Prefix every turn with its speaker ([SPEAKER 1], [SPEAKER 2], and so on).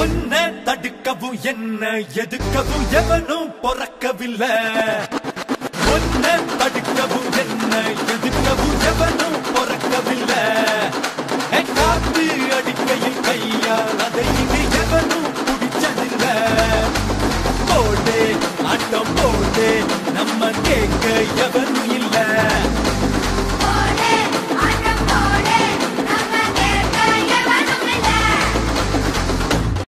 [SPEAKER 1] உன்னை தடுக்கவும் என்ன எதுக்கவும் எவனும் பொறக்கவில்லை. உன்னை தடுக்கவும் என்ன எதுக்கவும் எவனும் பொறக்கவில்லை. காத்து அடிக்கையில் கையால் அதை இனி எவனும் பிடிச்சதில்லை போடு ஆட்டம் போடு நம்ம கேட்க எவனும் இல்லை.